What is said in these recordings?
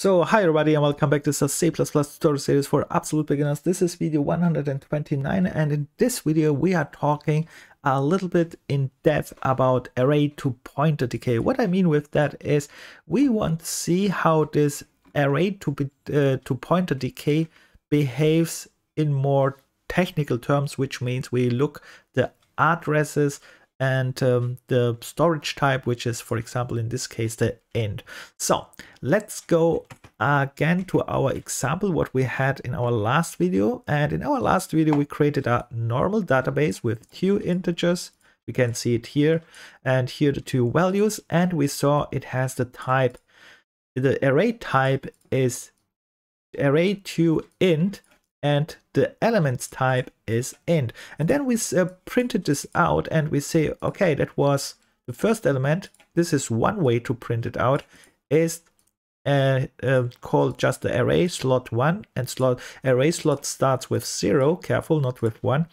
So hi everybody and welcome back to the C++ tutorial series for absolute beginners. This is video 129 and in this video we are talking a little bit in depth about array to pointer decay. What I mean with that is we want to see how this array to, be, uh, to pointer decay behaves in more technical terms, which means we look the addresses and um, the storage type, which is, for example, in this case, the int. So let's go again to our example, what we had in our last video. And in our last video, we created a normal database with two integers. We can see it here and here the two values. And we saw it has the type, the array type is array to int and the elements type is int. And then we uh, printed this out and we say, okay, that was the first element. This is one way to print it out is uh, uh, called just the array slot one and slot array slot starts with zero, careful, not with one.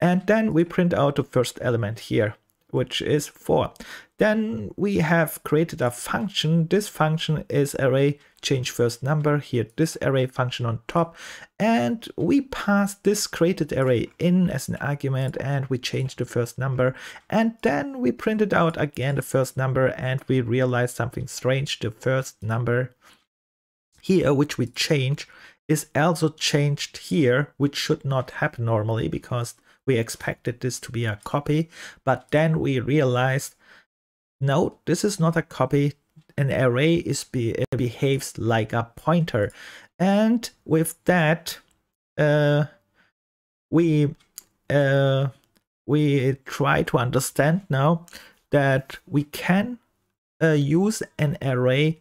And then we print out the first element here which is 4. Then we have created a function. This function is array change first number. Here, this array function on top. And we pass this created array in as an argument and we change the first number. And then we printed out again, the first number, and we realize something strange. The first number here, which we change, is also changed here, which should not happen normally because we expected this to be a copy, but then we realized, no, this is not a copy. An array is be, behaves like a pointer. And with that, uh, we uh, we try to understand now that we can uh, use an array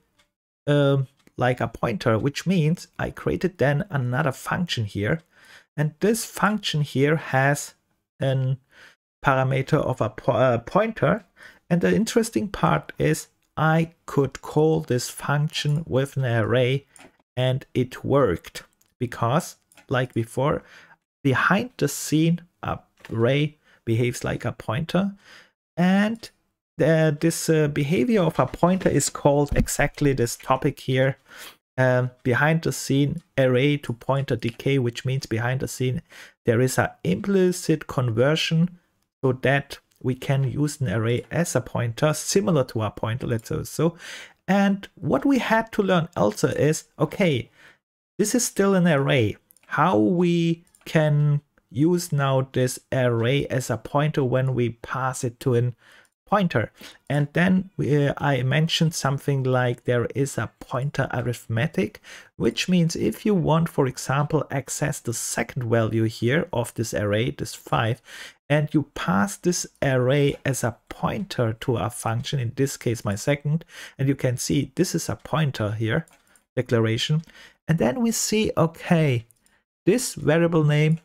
uh, like a pointer, which means I created then another function here. And this function here has an parameter of a po uh, pointer. And the interesting part is I could call this function with an array and it worked. Because like before, behind the scene, a array behaves like a pointer. And the, this uh, behavior of a pointer is called exactly this topic here um, behind the scene array to pointer decay, which means behind the scene there is an implicit conversion so that we can use an array as a pointer, similar to a pointer, let's say so. And what we had to learn also is, okay, this is still an array. How we can use now this array as a pointer when we pass it to an pointer. And then uh, I mentioned something like there is a pointer arithmetic, which means if you want, for example, access the second value here of this array, this 5, and you pass this array as a pointer to a function, in this case my second, and you can see this is a pointer here, declaration. And then we see, okay, this variable name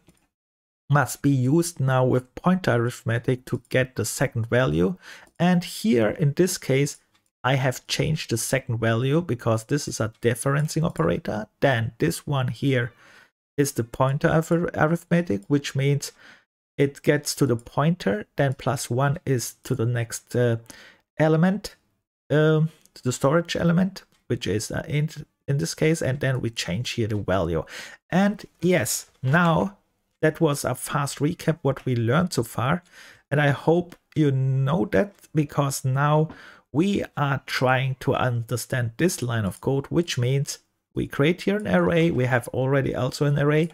must be used now with pointer arithmetic to get the second value. And here in this case, I have changed the second value because this is a dereferencing operator. Then this one here is the pointer arithmetic, which means it gets to the pointer, then plus one is to the next uh, element, uh, to the storage element, which is uh, int in this case, and then we change here the value. And yes, now that was a fast recap what we learned so far. And I hope you know that because now we are trying to understand this line of code, which means we create here an array. We have already also an array.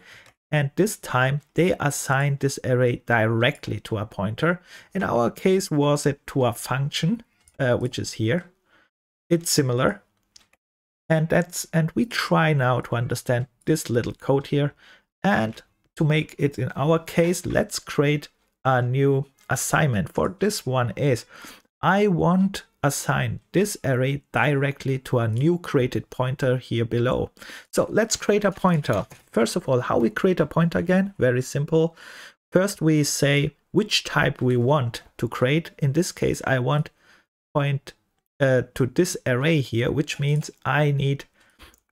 And this time they assign this array directly to a pointer. In our case, was it to a function, uh, which is here. It's similar. And that's and we try now to understand this little code here. And to make it in our case, let's create a new assignment. For this one is, I want assign this array directly to a new created pointer here below. So let's create a pointer. First of all, how we create a pointer again? Very simple. First we say which type we want to create. In this case, I want point uh, to this array here, which means I need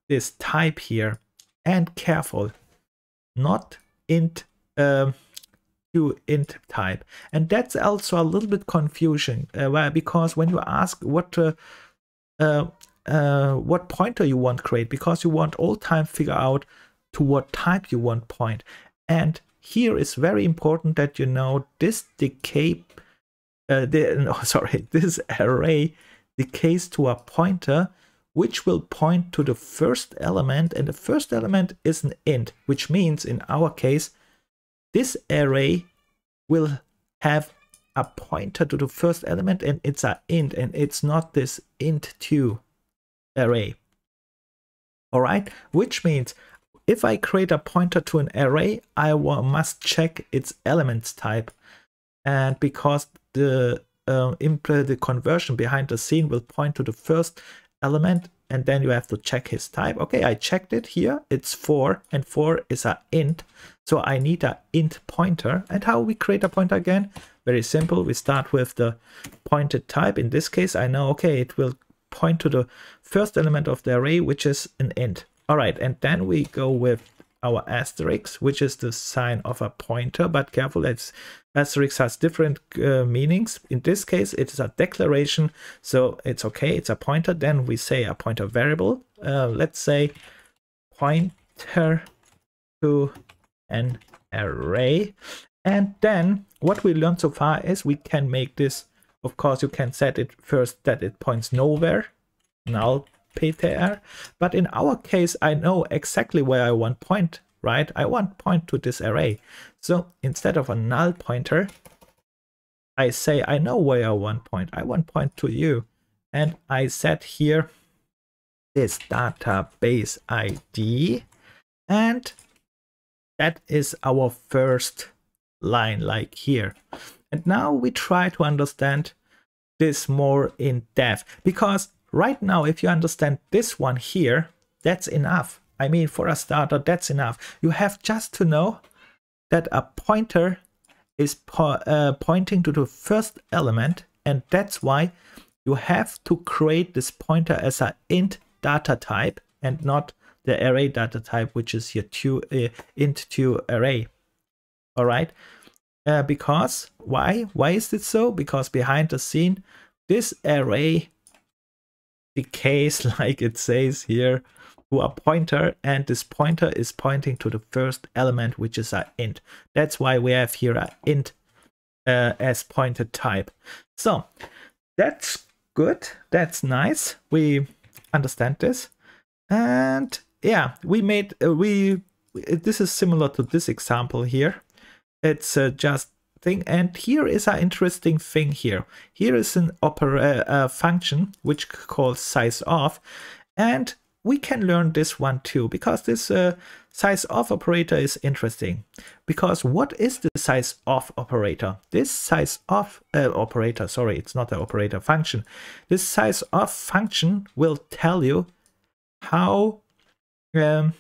this type here. And careful, not int um, to int type. And that's also a little bit confusing uh, because when you ask what uh, uh, uh, what pointer you want create because you want all time figure out to what type you want point. And here is very important that you know this decay, uh, the, no, sorry, this array decays to a pointer which will point to the first element and the first element is an int, which means in our case, this array will have a pointer to the first element and it's an int and it's not this int2 array. All right, which means if I create a pointer to an array, I must check its elements type. And because the uh, the conversion behind the scene will point to the first element and then you have to check his type. Okay, I checked it here. It's 4 and 4 is a int. So I need a int pointer. And how we create a pointer again? Very simple. We start with the pointed type. In this case, I know, okay, it will point to the first element of the array, which is an int. All right, and then we go with our asterisk, which is the sign of a pointer, but careful, that asterisk has different uh, meanings. In this case, it is a declaration, so it's okay, it's a pointer. Then we say a pointer variable. Uh, let's say pointer to an array. And then what we learned so far is we can make this, of course, you can set it first that it points nowhere, null ptr. But in our case, I know exactly where I want point, right? I want point to this array. So instead of a null pointer, I say I know where I want point. I want point to you. And I set here this database ID. And that is our first line like here. And now we try to understand this more in depth because Right now, if you understand this one here, that's enough. I mean, for a starter, that's enough. You have just to know that a pointer is po uh, pointing to the first element, and that's why you have to create this pointer as an int data type and not the array data type, which is your two, uh, int2 array. All right. Uh, because why? Why is it so? Because behind the scene, this array decays like it says here to a pointer and this pointer is pointing to the first element which is a int. That's why we have here a int uh, as pointer type. So that's good. That's nice. We understand this. And yeah we made uh, we this is similar to this example here. It's uh, just thing. And here is an interesting thing here. Here is an opera uh, function which calls size of, and we can learn this one too because this uh, size of operator is interesting. Because what is the size of operator? This size of uh, operator, sorry, it's not the operator function. This size of function will tell you how um,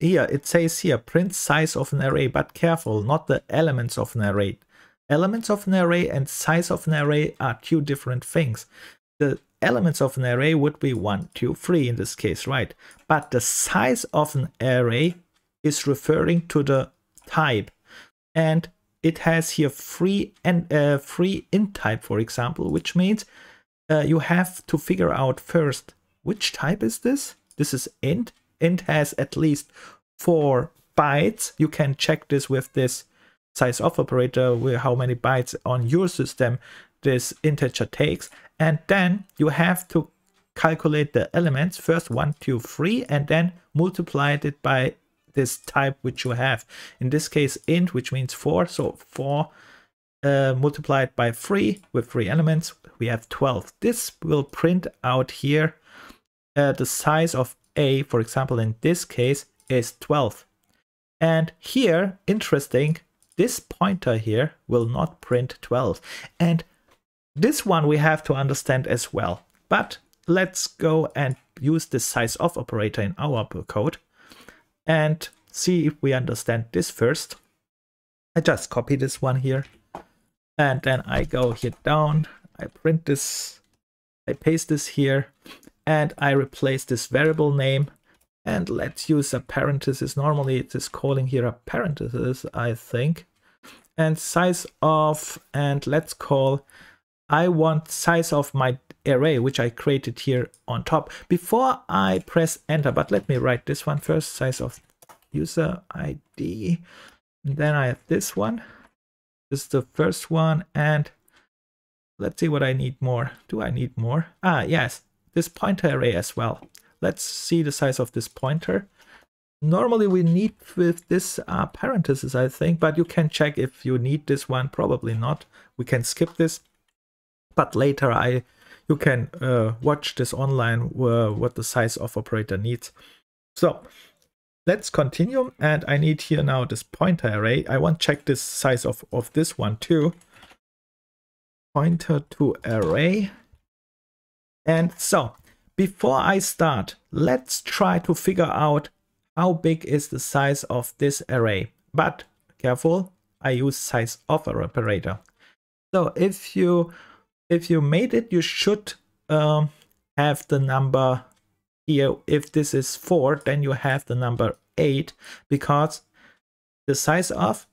here it says here print size of an array, but careful, not the elements of an array. Elements of an array and size of an array are two different things. The elements of an array would be 1, 2, 3 in this case, right? But the size of an array is referring to the type. And it has here free and uh, free int type, for example, which means uh, you have to figure out first which type is this. This is int int has at least four bytes. You can check this with this size of operator, with how many bytes on your system this integer takes. And then you have to calculate the elements first one, two, three, and then multiply it by this type which you have. In this case, int, which means four. So four uh, multiplied by three with three elements, we have 12. This will print out here uh, the size of a, for example, in this case, is 12. And here, interesting, this pointer here will not print 12. And this one we have to understand as well. But let's go and use the size of operator in our code and see if we understand this first. I just copy this one here and then I go here down, I print this, I paste this here and I replace this variable name and let's use a parenthesis. Normally it is calling here a parenthesis, I think. And size of, and let's call I want size of my array, which I created here on top before I press enter. But let me write this one first, size of user ID. And then I have this one. This is the first one. And let's see what I need more. Do I need more? Ah, yes, this pointer array as well. Let's see the size of this pointer. Normally we need with this uh, parenthesis, I think, but you can check if you need this one. Probably not. We can skip this. But later I you can uh, watch this online uh, what the size of operator needs. So let's continue. And I need here now this pointer array. I want check this size of, of this one too. Pointer to array. And so before I start, let's try to figure out how big is the size of this array. But careful, I use size of a operator. So if you if you made it, you should um, have the number here. If this is 4, then you have the number 8 because the size of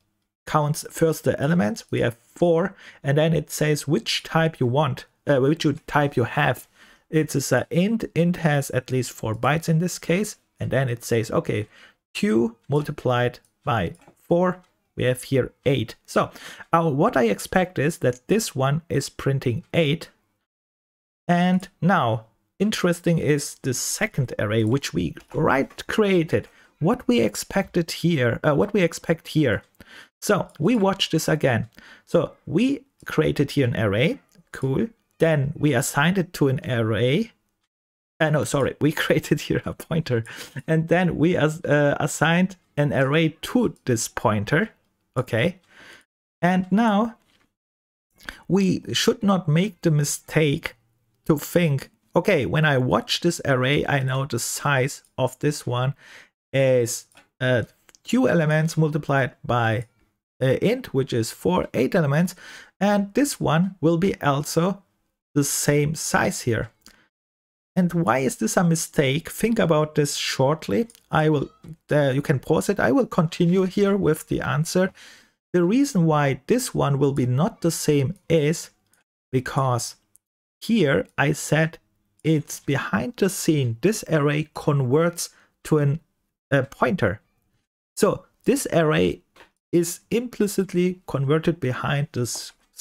counts first the elements. We have 4 and then it says which type you want, uh, which type you have. It's a int. Int has at least 4 bytes in this case. And then it says, okay, 2 multiplied by 4 we have here 8. So uh, what I expect is that this one is printing 8. And now, interesting is the second array, which we right created. What we expected here, uh, what we expect here. So we watch this again. So we created here an array, cool. Then we assigned it to an array. Uh, no, sorry, we created here a pointer. And then we as, uh, assigned an array to this pointer. Okay. And now we should not make the mistake to think, okay, when I watch this array, I know the size of this one is uh, two elements multiplied by uh, int, which is four, eight elements. And this one will be also the same size here. And why is this a mistake? Think about this shortly. I will, uh, you can pause it. I will continue here with the answer. The reason why this one will be not the same is because here I said it's behind the scene. This array converts to an, a pointer. So this array is implicitly converted behind the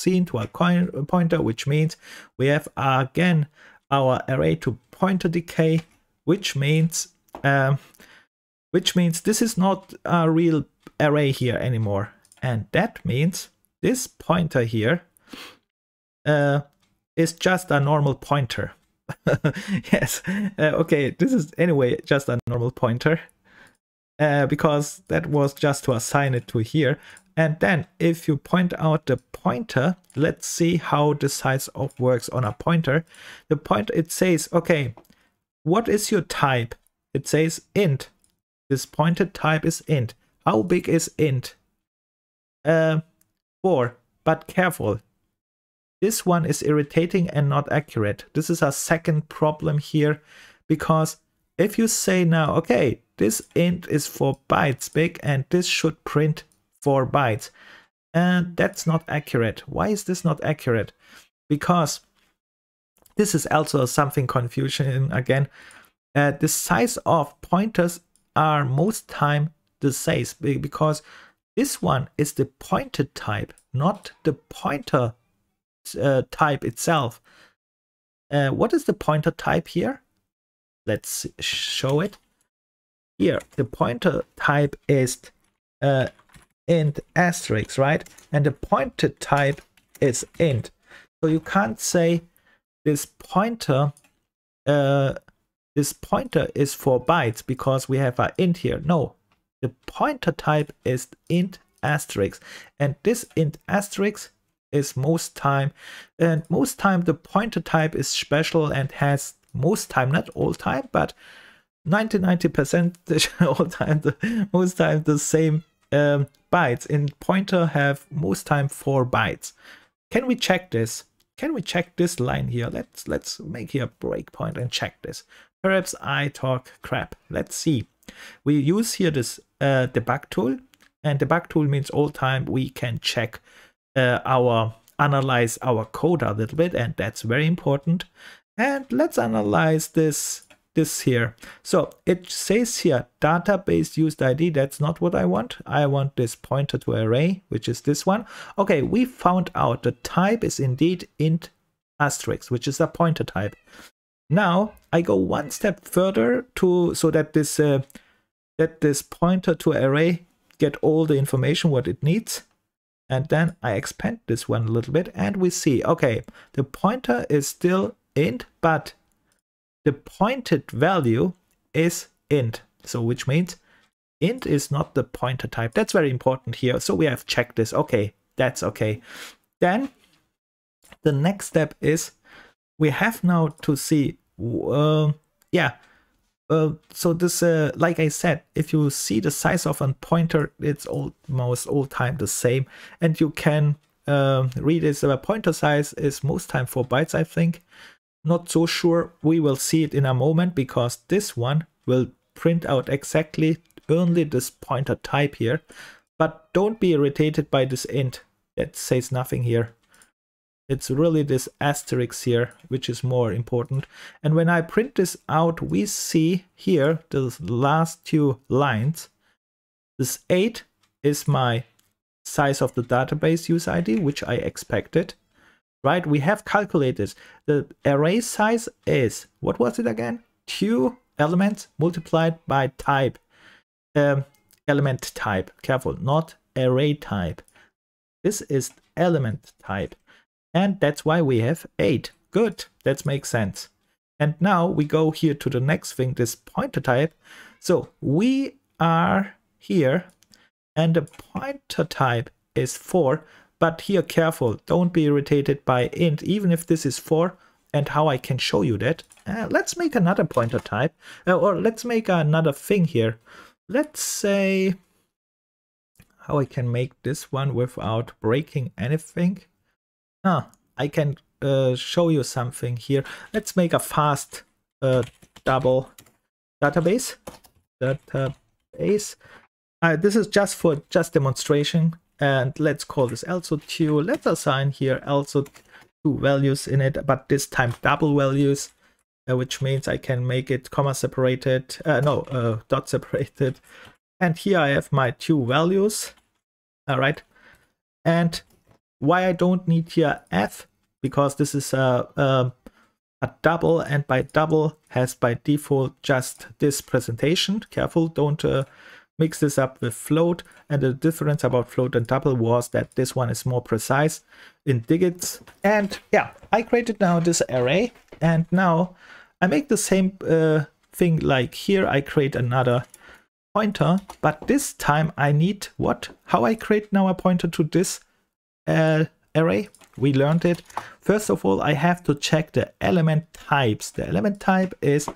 scene to a pointer, which means we have again our array to pointer decay, which means um, which means this is not a real array here anymore. And that means this pointer here uh, is just a normal pointer. yes, uh, okay, this is anyway just a normal pointer. Uh, because that was just to assign it to here. And then if you point out the pointer, let's see how the size of works on a pointer. The pointer, it says, okay, what is your type? It says int. This pointer type is int. How big is int? Uh, 4. But careful. This one is irritating and not accurate. This is a second problem here because if you say now, okay, this int is 4 bytes big and this should print 4 bytes. And that's not accurate. Why is this not accurate? Because this is also something confusion again. Uh, the size of pointers are most time the same because this one is the pointer type, not the pointer uh, type itself. Uh, what is the pointer type here? Let's show it. Here, the pointer type is uh, int asterisk, right? And the pointer type is int. So you can't say this pointer uh, this pointer is 4 bytes because we have an int here. No, the pointer type is int asterisk and this int asterisk is most time and most time the pointer type is special and has most time not all time but 90 90 percent all time the most time the same um, bytes in pointer have most time four bytes. Can we check this? Can we check this line here? Let's let's make here a breakpoint and check this. Perhaps I talk crap. Let's see. We use here this uh, debug tool, and debug tool means all time we can check uh, our analyze our code a little bit and that's very important. And let's analyze this this here. So it says here database used ID. That's not what I want. I want this pointer to array, which is this one. Okay, we found out the type is indeed int asterisk, which is a pointer type. Now I go one step further to so that this uh, that this pointer to array get all the information what it needs. And then I expand this one a little bit and we see, okay, the pointer is still int, but the pointed value is int. So which means int is not the pointer type. That's very important here. So we have checked this. Okay, that's okay. Then the next step is we have now to see, uh, yeah, uh, so this, uh, like I said, if you see the size of a pointer, it's almost all time the same, and you can uh, read it. The pointer size is most time four bytes, I think. Not so sure. We will see it in a moment because this one will print out exactly only this pointer type here. But don't be irritated by this int. That says nothing here. It's really this asterisk here, which is more important. And when I print this out, we see here the last two lines. This 8 is my size of the database use ID, which I expected. Right, we have calculated the array size is, what was it again? Two elements multiplied by type. Um, element type, careful, not array type. This is element type. And that's why we have 8. Good, that makes sense. And now we go here to the next thing, this pointer type. So we are here and the pointer type is 4. But here, careful, don't be irritated by int, even if this is 4 and how I can show you that. Uh, let's make another pointer type, uh, or let's make another thing here. Let's say how I can make this one without breaking anything. Ah, I can uh, show you something here. Let's make a fast uh, double database. Database. Uh, this is just for just demonstration. And let's call this also 2. Let's assign here also two values in it, but this time double values, uh, which means I can make it comma separated, uh, no, uh, dot separated. And here I have my two values. All right. And why I don't need here f, because this is a, a, a double and by double has by default just this presentation. Careful, don't uh, mix this up with float. And the difference about float and double was that this one is more precise in digits. And yeah, I created now this array and now I make the same uh, thing like here. I create another pointer, but this time I need what? How I create now a pointer to this uh, array. We learned it. First of all, I have to check the element types. The element type is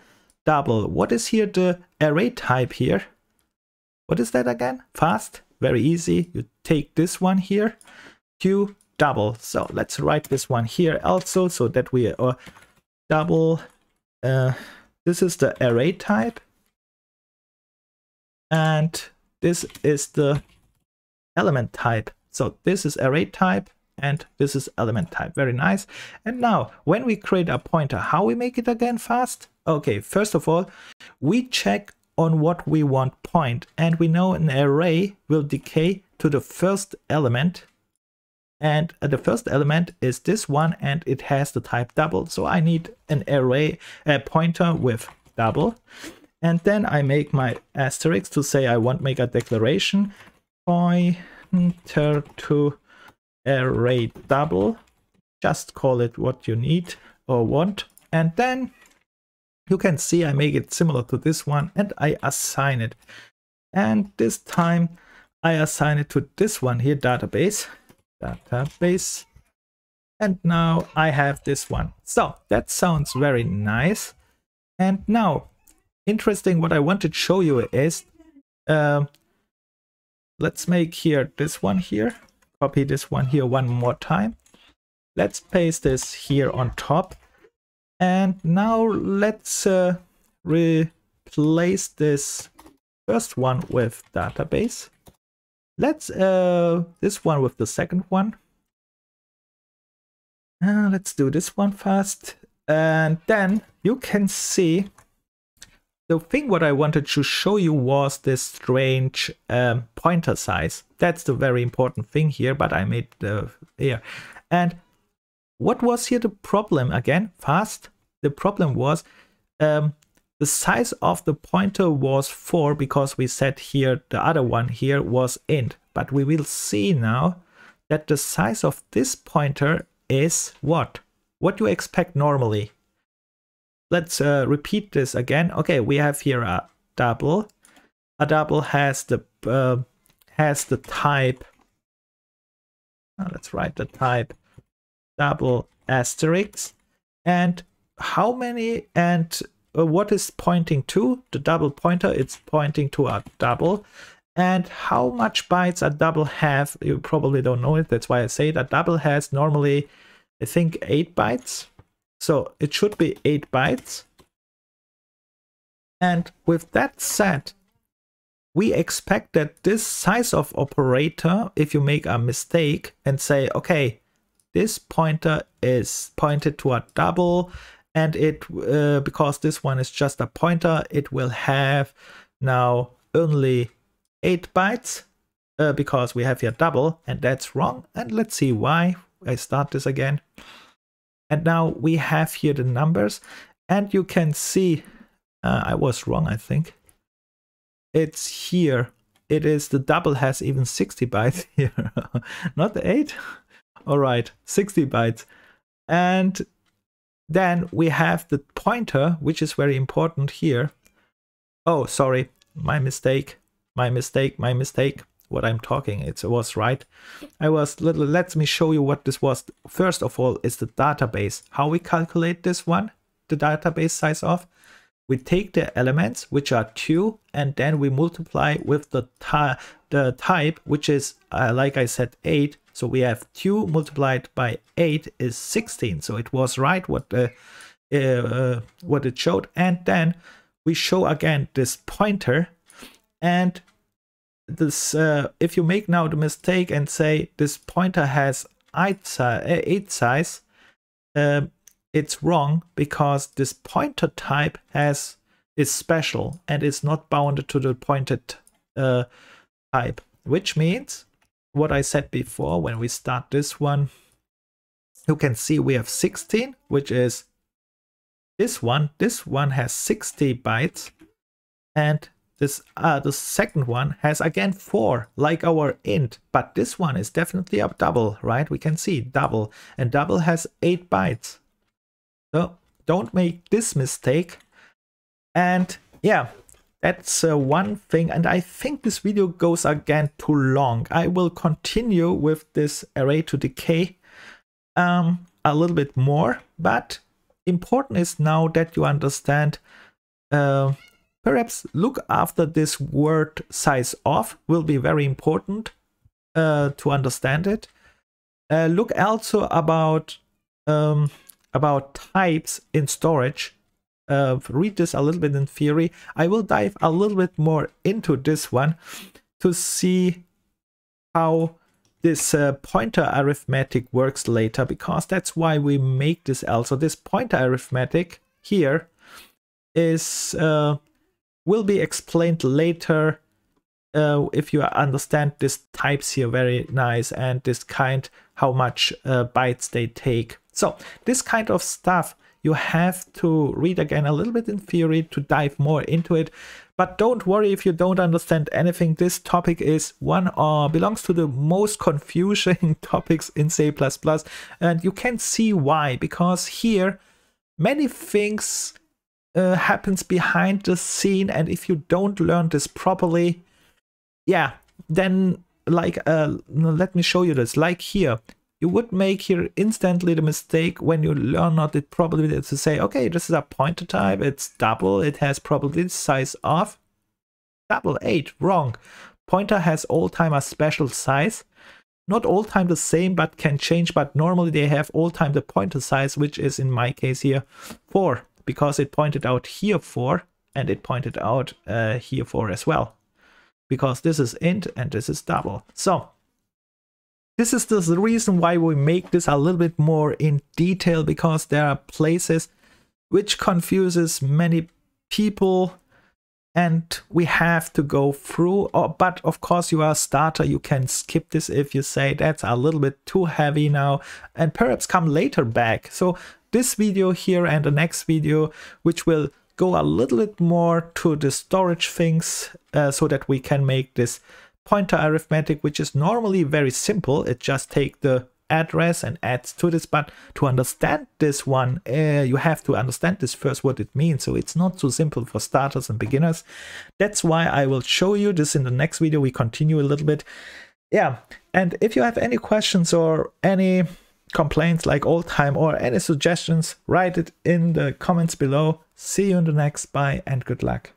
double. What is here the array type here? What is that again? Fast, very easy. You take this one here, Q double. So let's write this one here also so that we are uh, double. Uh, this is the array type. And this is the element type. So this is array type and this is element type. Very nice. And now when we create a pointer, how we make it again fast? Okay, first of all, we check on what we want point and we know an array will decay to the first element and uh, the first element is this one and it has the type double so i need an array a pointer with double and then i make my asterisk to say i want make a declaration point enter to array double. Just call it what you need or want. And then you can see I make it similar to this one and I assign it. And this time I assign it to this one here, database. Database. And now I have this one. So that sounds very nice. And now, interesting, what I want to show you is uh, let's make here this one here copy this one here one more time let's paste this here on top and now let's uh, replace this first one with database let's uh this one with the second one Uh, let's do this one first. And then you can see the thing what I wanted to show you was this strange um, pointer size. That's the very important thing here, but I made the here. And what was here the problem again? Fast. The problem was um, the size of the pointer was 4 because we said here the other one here was int. But we will see now that the size of this pointer is what? What do you expect normally? Let's uh, repeat this again. Okay, we have here a double. A double has the uh, has the type. Let's write the type double asterisk. And how many and uh, what is pointing to? The double pointer, it's pointing to a double. And how much bytes a double have? You probably don't know it. That's why I say that double has normally, I think, 8 bytes. So it should be 8 bytes. And with that said, we expect that this size of operator, if you make a mistake and say, okay, this pointer is pointed to a double and it uh, because this one is just a pointer it will have now only 8 bytes uh, because we have here double and that's wrong. And let's see why I start this again. And now we have here the numbers and you can see uh, I was wrong I think. It's here. It is the double has even 60 bytes here. Not the 8 all right 60 bytes and then we have the pointer, which is very important here. Oh, sorry, my mistake, my mistake, my mistake. What I'm talking, it was right. I was little, let me show you what this was. First of all, is the database. How we calculate this one, the database size of. We take the elements, which are two, and then we multiply with the, the type, which is, uh, like I said, eight, so we have 2 multiplied by 8 is 16. So it was right what, uh, uh, what it showed. And then we show again this pointer. And this, uh, if you make now the mistake and say this pointer has 8, si eight size, um, it's wrong because this pointer type has is special and is not bounded to the pointed uh, type, which means what I said before when we start this one. You can see we have 16, which is this one. This one has 60 bytes. And this uh, the second one has again 4, like our int. But this one is definitely a double, right? We can see double. And double has 8 bytes. So don't make this mistake. And yeah, that's uh, one thing, and I think this video goes again too long. I will continue with this array to decay um, a little bit more, but important is now that you understand uh, perhaps look after this word size off will be very important uh, to understand it. Uh, look also about um, about types in storage uh, read this a little bit in theory. I will dive a little bit more into this one to see how this uh, pointer arithmetic works later because that's why we make this L. So this pointer arithmetic here is uh, will be explained later uh, if you understand these types here very nice and this kind how much uh, bytes they take. So this kind of stuff you have to read again a little bit in theory to dive more into it. But don't worry if you don't understand anything. This topic is one or belongs to the most confusing topics in C++. And you can see why, because here many things uh, happens behind the scene. And if you don't learn this properly, yeah, then like, uh, let me show you this. Like here, you would make here instantly the mistake when you learn not it probably to say, okay, this is a pointer type, it's double, it has probably size of double eight. Wrong. Pointer has all time a special size. Not all time the same, but can change, but normally they have all time the pointer size, which is in my case here four, because it pointed out here four, and it pointed out uh, here four as well. Because this is int and this is double. So this is the reason why we make this a little bit more in detail because there are places which confuses many people and we have to go through. Oh, but of course you are a starter. You can skip this if you say that's a little bit too heavy now and perhaps come later back. So this video here and the next video which will go a little bit more to the storage things uh, so that we can make this pointer arithmetic, which is normally very simple. It just take the address and adds to this. But to understand this one uh, you have to understand this first what it means. So it's not so simple for starters and beginners. That's why i will show you this in the next video. We continue a little bit. Yeah. And if you have any questions or any complaints like old time or any suggestions write it in the comments below. See you in the next. Bye and good luck